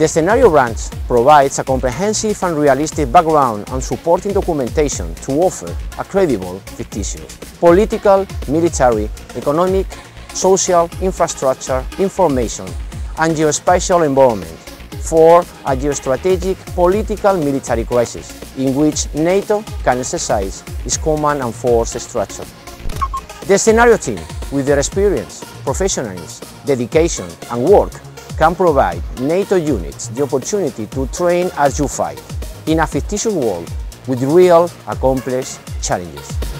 The scenario branch provides a comprehensive and realistic background and supporting documentation to offer a credible, fictitious, political, military, economic, social, infrastructure, information and geospatial environment for a geostrategic political military crisis in which NATO can exercise its command and force structure. The scenario team, with their experience, professionalism, dedication and work, can provide NATO units the opportunity to train as you fight in a fictitious world with real accomplished challenges.